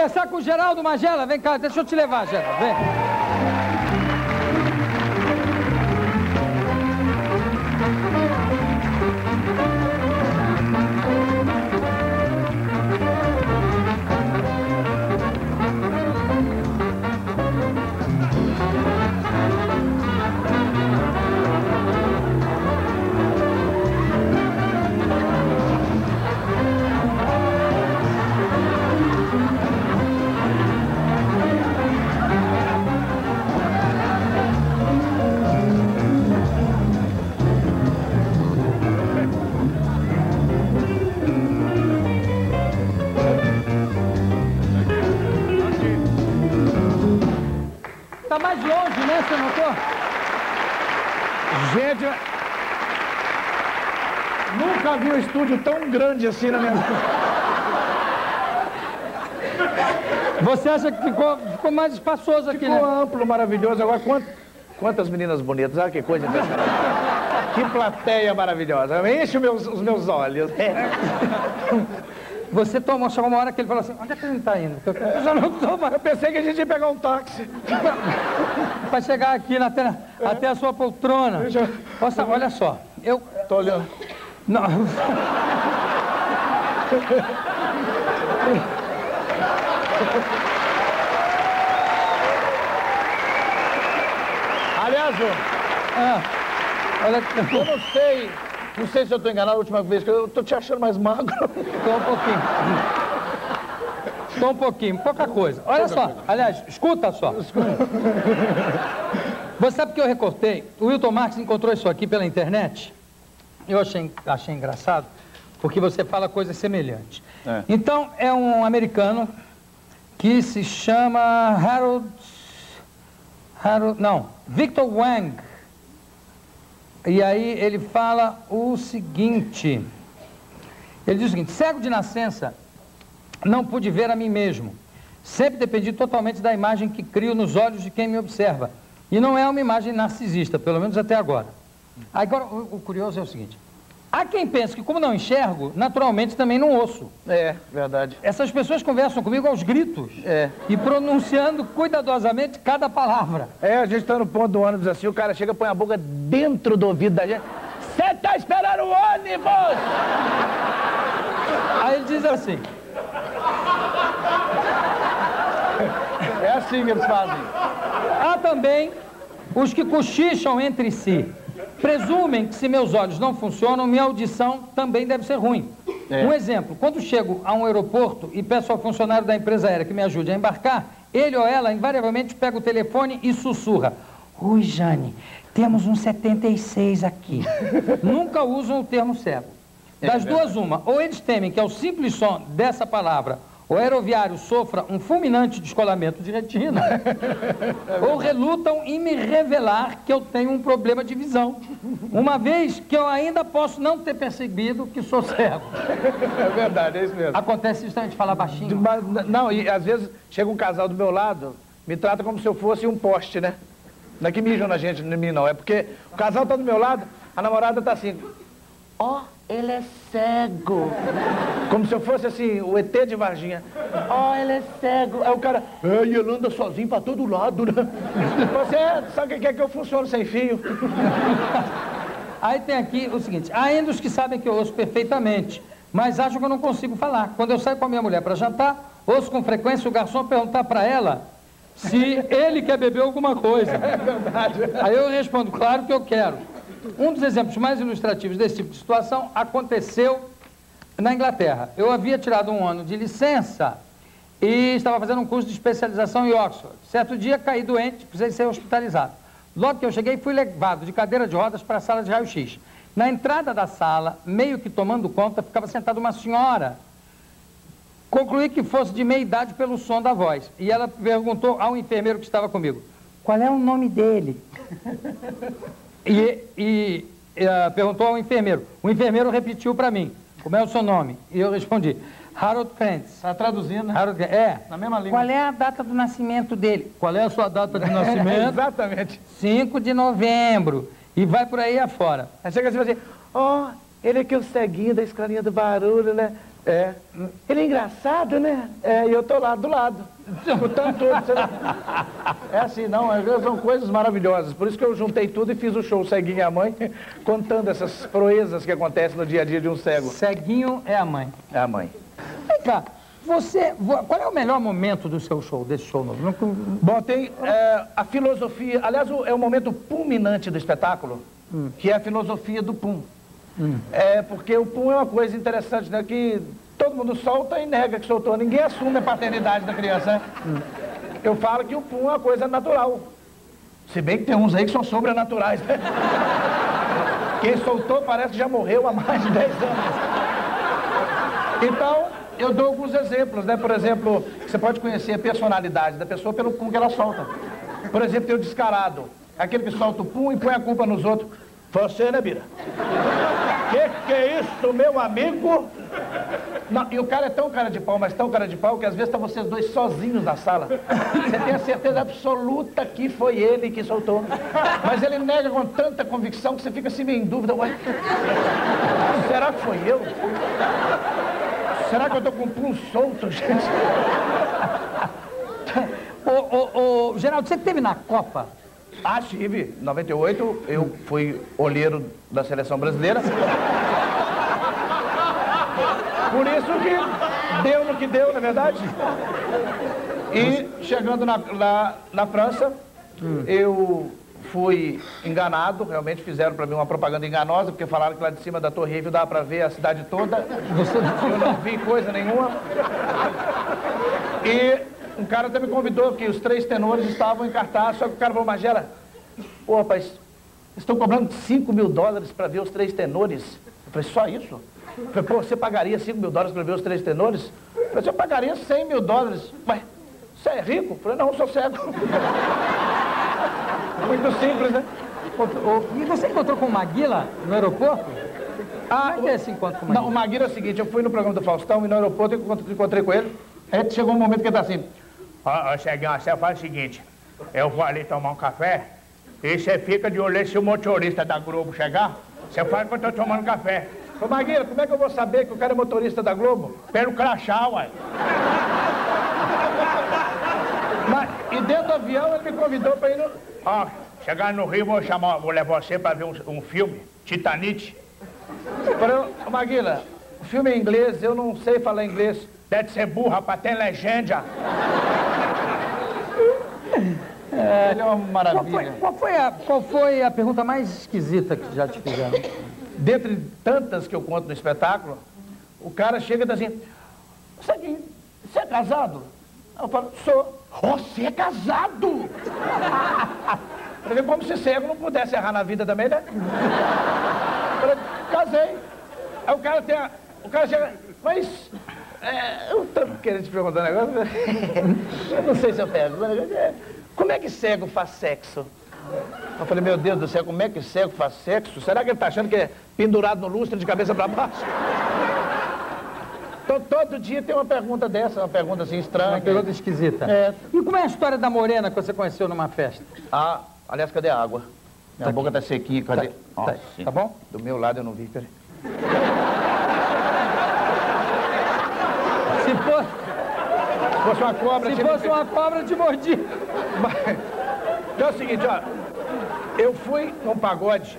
conversar com o Geraldo Magela. Vem cá, deixa eu te levar, Geraldo. Vem. Gente, nunca vi um estúdio tão grande assim na minha vida. Você acha que ficou, ficou mais espaçoso aqui, Ficou né? amplo, maravilhoso. Agora, quant- quantas meninas bonitas. Ah, que coisa impressionante. Que plateia maravilhosa. Enche os meus, os meus olhos. Você tomou, chegou uma hora que ele falou assim, onde é que a gente tá indo? Porque Eu já não tô mais. Eu pensei que a gente ia pegar um táxi. Pra chegar aqui na tela, até a sua poltrona. Eu- Nossa, olha só, eu... Tô olhando. Não, Aliás, ah, olha, eu não sei. Não sei se eu tô enganado a última vez, que eu tô te achando mais magro. Só um pouquinho. Só um pouquinho, pouca coisa. Olha só, aliás, escuta só. Você sabe que eu recortei? O Wilton Marques encontrou isso aqui pela internet. Eu achei, achei engraçado, porque você fala coisas semelhantes. É. Então, é um americano que se chama Harold... Harold... Não, Victor Wang. E aí ele fala o seguinte... Ele diz o seguinte: cego de nascença, não pude ver a mim mesmo. Sempre dependi totalmente da imagem que crio nos olhos de quem me observa. E não é uma imagem narcisista, pelo menos até agora. Agora, o, curioso é o seguinte: há quem pense que, como não enxergo, naturalmente também não ouço. É, verdade. Essas pessoas conversam comigo aos gritos É. e pronunciando cuidadosamente cada palavra. É, a gente tá no ponto do ônibus assim, o cara chega, põe a boca dentro do ouvido da gente. Você tá esperando o ônibus! Aí ele diz assim: É assim que eles fazem. Há também os que cochicham entre si. Presumem que se meus olhos não funcionam, minha audição também deve ser ruim. É. Um exemplo, quando chego a um aeroporto e peço ao funcionário da empresa aérea que me ajude a embarcar, ele ou ela invariavelmente pega o telefone e sussurra. Oi, Jane, temos um 76 aqui. Nunca usam o termo cego. Das duas, uma, ou eles temem que ao simples som dessa palavra o aeroviário sofra um fulminante descolamento de retina, ou relutam em me revelar que eu tenho um problema de visão, uma vez que eu ainda posso não ter percebido que sou cego. É verdade, é isso mesmo. Acontece isso também de falar baixinho. Mas, não, e às vezes chega um casal do meu lado, me trata como se eu fosse um poste, né? Não é que mijam na gente, em mim não. É porque o casal tá do meu lado, a namorada tá assim. Ó, ele é cego. Como se eu fosse assim, o ET de Varginha. Ó, ele é cego. Aí o cara, é, e ele anda sozinho pra todo lado, né? Você sabe o que é que eu funciono sem fio? Aí tem aqui o seguinte, há ainda os que sabem que eu ouço perfeitamente, mas acham que eu não consigo falar. Quando eu saio com a minha mulher para jantar, ouço com frequência o garçom perguntar para ela se ele quer beber alguma coisa. É verdade. Aí eu respondo, claro que eu quero. Um dos exemplos mais ilustrativos desse tipo de situação aconteceu na Inglaterra. Eu havia tirado um ano de licença e estava fazendo um curso de especialização em Oxford. Certo dia caí doente, precisei ser hospitalizado. Logo que eu cheguei, fui levado de cadeira de rodas para a sala de raio-x. Na entrada da sala, meio que tomando conta, ficava sentada uma senhora. Concluí que fosse de meia idade pelo som da voz. E ela perguntou ao enfermeiro que estava comigo: qual é o nome dele? E, e, eh, perguntou ao enfermeiro. O enfermeiro repetiu para mim: como é o seu nome? E eu respondi: Harold Krantz. Tá traduzindo, né? Harold Krantz. É. Na mesma língua. Qual é a data do nascimento dele? Qual é a sua data de nascimento? Exatamente. 5 de novembro. E vai por aí afora. Aí chega assim e fala assim, ó, ele aqui é o ceguinho da escolinha do barulho, né? É. Ele é engraçado, né? É, e eu tô lá do lado, escutando tudo. Você... É assim, não, às vezes são coisas maravilhosas. Por isso que eu juntei tudo e fiz o show Ceguinho e a Mãe, contando essas proezas que acontecem no dia a dia de um cego. Ceguinho é a mãe. É a mãe. Vem cá, você, qual é o melhor momento do seu show, desse show novo? Bom, tem é, a filosofia, aliás, é o momento pulminante do espetáculo, hum. que é a filosofia do pum. Hum. É porque o pum é uma coisa interessante, né? Que todo mundo solta e nega que soltou. Ninguém assume a paternidade da criança. Né? Hum. Eu falo que o pum é uma coisa natural. Se bem que tem uns aí que são sobrenaturais, né? Quem soltou parece que já morreu há mais de 10 anos. Então, eu dou alguns exemplos, né? Por exemplo, você pode conhecer a personalidade da pessoa pelo pum que ela solta. Por exemplo, tem o descarado. Aquele que solta o pum e põe a culpa nos outros. Você, né, Bira? Que que é isso, meu amigo? Não, e o cara é tão cara de pau, mas tão cara de pau, que às vezes estão vocês dois sozinhos na sala. Você tem a certeza absoluta que foi ele que soltou. Mas ele nega com tanta convicção que você fica assim meio em dúvida. Ué, será que foi eu? Será que eu tô com o pum solto, gente? ô, ô, ô, Geraldo, você teve na Copa ah, tive. Em 98, eu fui olheiro da seleção brasileira. Por isso que deu no que deu, na é verdade. E chegando na, na, na França, hum. eu fui enganado, realmente fizeram para mim uma propaganda enganosa, porque falaram que lá de cima da Torre Eiffel dava para ver a cidade toda. Eu não vi coisa nenhuma. E um cara até me convidou que os três tenores estavam em cartaz, só que o cara falou, Magela, pô rapaz, estão cobrando 5 mil dólares para ver os três tenores. Eu falei, só isso? Eu falei, pô, você pagaria 5 mil dólares para ver os três tenores? Eu falei, você pagaria 100 mil dólares. Mas, você é rico? Eu falei, não, sou cego. Muito simples, né? E você encontrou com o Maguila no aeroporto? Ah, Como é esse encontro com o Maguila? Não, o Maguila é o seguinte, eu fui no programa do Faustão e no aeroporto eu encontrei, encontrei com ele. Aí chegou um momento que ele tá assim, ó, Ceguinho, você faz o seguinte, eu vou ali tomar um café e você fica de olho se o motorista da Globo chegar, você fala que eu tô tomando café. Ô Maguila, como é que eu vou saber que o cara é motorista da Globo? Pelo crachá, uai. Mas, e dentro do avião ele me convidou para ir no... Ó, chegar no Rio, vou, chamar, vou levar você para ver um, um filme, Titanic. Ô Maguila, o filme é inglês, eu não sei falar inglês. Deve ser burra para ter legenda. É, Ele é uma maravilha. Qual foi, qual foi, a, qual foi a pergunta mais esquisita que já te fizeram? Dentre tantas que eu conto no espetáculo, o cara chega e diz assim, você, você é casado? Eu falo, sou. Você é casado? Pra ver como se cego não pudesse errar na vida também, né? Eu falei, casei. Aí o cara tem a, O cara chega, mas é, eu tô querendo te perguntar um negócio. eu não sei se eu pego. Como é que cego faz sexo? Eu falei, meu Deus do céu, como é que cego faz sexo? Será que ele tá achando que é pendurado no lustre de cabeça para baixo? Então, todo dia tem uma pergunta dessa, uma pergunta assim estranha. Uma pergunta esquisita. É. E como é a história da morena que você conheceu numa festa? Ah, aliás, cadê a água? Minha tá boca aqui. tá sequinha, cadê? Tá, tá, tá bom? Do meu lado eu não vi, peraí. Se for... Se fosse uma cobra... Se fosse uma cobra, te mordi. Mas... Então é o seguinte, ó. Eu fui num pagode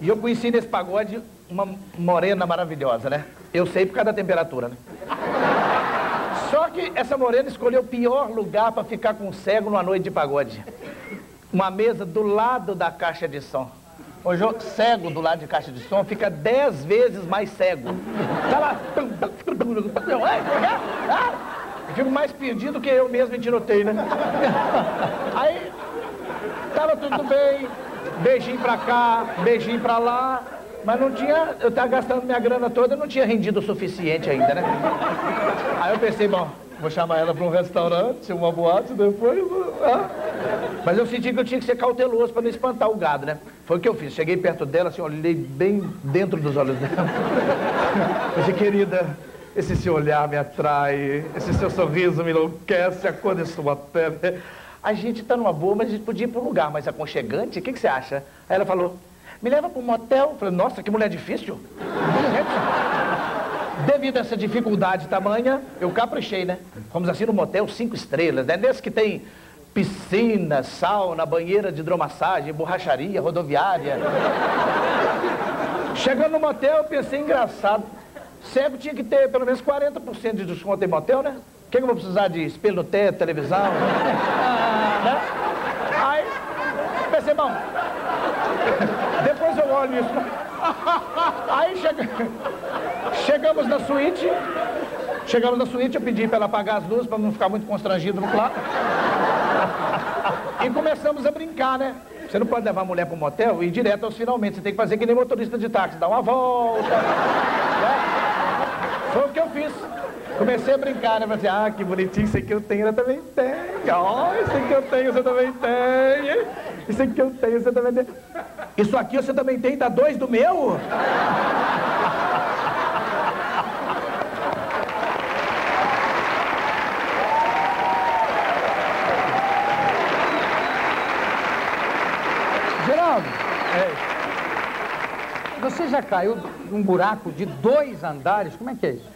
e eu conheci nesse pagode uma morena maravilhosa, né? Eu sei por causa da temperatura, né? Só que essa morena escolheu o pior lugar para ficar com um cego numa noite de pagode. Uma mesa do lado da caixa de som. Hoje, cego do lado de caixa de som fica dez vezes mais cego. Tá lá. Eu fico mais perdido que eu mesmo em tiroteio, né? Aí, tava tudo bem, beijinho pra cá, beijinho pra lá, mas não tinha, eu tava gastando minha grana toda, não tinha rendido o suficiente ainda, né? Aí eu pensei, bom, vou chamar ela para um restaurante, uma boate, depois... Ah. Mas eu senti que eu tinha que ser cauteloso para não espantar o gado, né? Foi o que eu fiz. Cheguei perto dela, assim, olhei bem dentro dos olhos dela. Falei, querida, esse seu olhar me atrai, esse seu sorriso me enlouquece, a cor de sua pele. A gente tá numa boa, mas a gente podia ir para um lugar mais aconchegante. O que, que você acha? Aí ela falou, me leva para um motel. Eu falei, nossa, que mulher difícil. Devido a essa dificuldade tamanha, eu caprichei, né? Fomos assim no motel cinco estrelas, né? Nesse que tem piscina, sauna, banheira de hidromassagem, borracharia, rodoviária. Chegando no motel, eu pensei engraçado. Cego tinha que ter pelo menos 40% de desconto em motel, né? O que, que eu vou precisar de espelho no teto, televisão? né? Aí, pensei, bom, depois eu olho isso. Aí chega... chegamos na suíte, chegamos na suíte, eu pedi para ela apagar as luzes para não ficar muito constrangido no quarto. E começamos a brincar, né? Você não pode levar a mulher para um motel e ir direto aos finalmente. Você tem que fazer que nem motorista de táxi, dar uma volta. Foi o que eu fiz. Comecei a brincar, né? Falei assim, ah, que bonitinho, isso aqui eu tenho, ela também tem. Ó, oh, isso aqui eu tenho, você também tem. Isso aqui eu tenho, você também tem. Isso aqui você também tem, dá dois do meu? Geraldo, você já caiu num buraco de dois andares? Como é que é isso?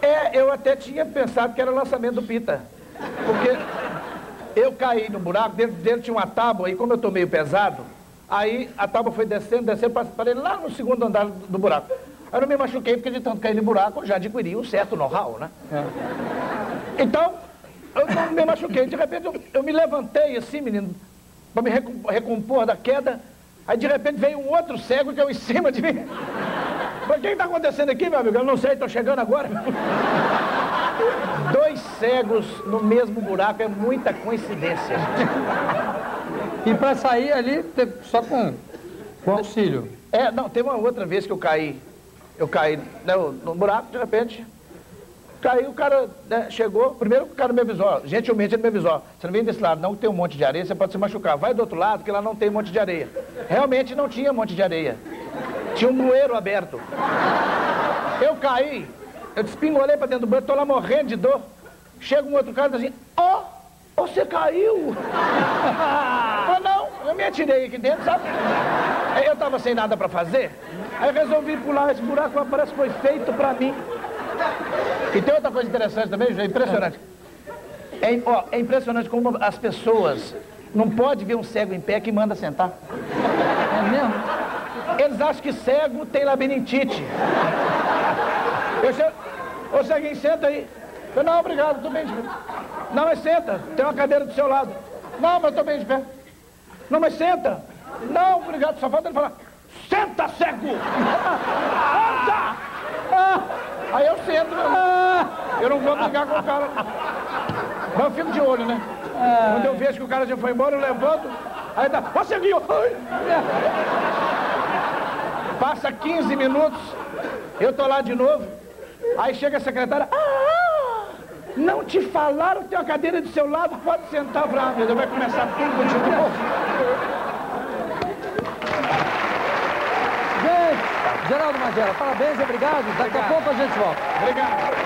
É, eu até tinha pensado que era o lançamento do Pita. Porque eu caí no buraco, dentro dele tinha uma tábua, e como eu tô meio pesado, aí a tábua foi descendo, descendo, parei lá no segundo andar do buraco. Aí eu não me machuquei, porque de tanto cair no buraco, eu já adquiri um certo know-how, né? É. Então, eu não me machuquei. De repente, eu, eu me levantei assim, menino, para me recompor da queda. Aí, de repente, veio um outro cego que eu em cima de mim. Mas o que está acontecendo aqui, meu amigo? Eu não sei, estou chegando agora. Dois cegos no mesmo buraco é muita coincidência. E para sair ali, só com, com auxílio? É, não, teve uma outra vez que eu caí. Eu caí né, no buraco, de repente, caí, o cara né, chegou, primeiro o cara me avisou, gentilmente ele me avisou, você não vem desse lado, não tem um monte de areia, você pode se machucar. Vai do outro lado, que lá não tem um monte de areia. Realmente não tinha um monte de areia. Tinha um bueiro aberto. Eu caí, eu despingolei pra dentro do banheiro, tô lá morrendo de dor. Chega um outro cara e diz assim, ó, oh, você caiu. Eu não, eu me atirei aqui dentro, sabe? Eu tava sem nada pra fazer, aí resolvi pular esse buraco, parece que foi feito pra mim. E tem outra coisa interessante também, é impressionante. É, ó, é impressionante como as pessoas não pode ver um cego em pé que manda sentar. É mesmo? Eles acham que cego tem labirintite. Eu chego, ô ceguinho, senta aí. Eu, não, obrigado, tô bem de pé. Não, mas senta, tem uma cadeira do seu lado. Não, mas tô bem de pé. Não, mas senta. Não, obrigado, só falta ele falar, senta, cego! Senta! Aí eu sento. Eu não vou brigar com o cara. Mas eu fico de olho, né? Quando eu vejo que o cara já foi embora, eu levanto. Aí tá, ó, ceguinho! Passa 15 minutos, eu tô lá de novo. Aí chega a secretária. Ah, não te falaram que tem uma cadeira do seu lado? Pode sentar, Brávida. Vai começar tudo de novo. Gente, Geraldo Magela, parabéns, obrigado. Daqui obrigado. a pouco a gente volta. Obrigado.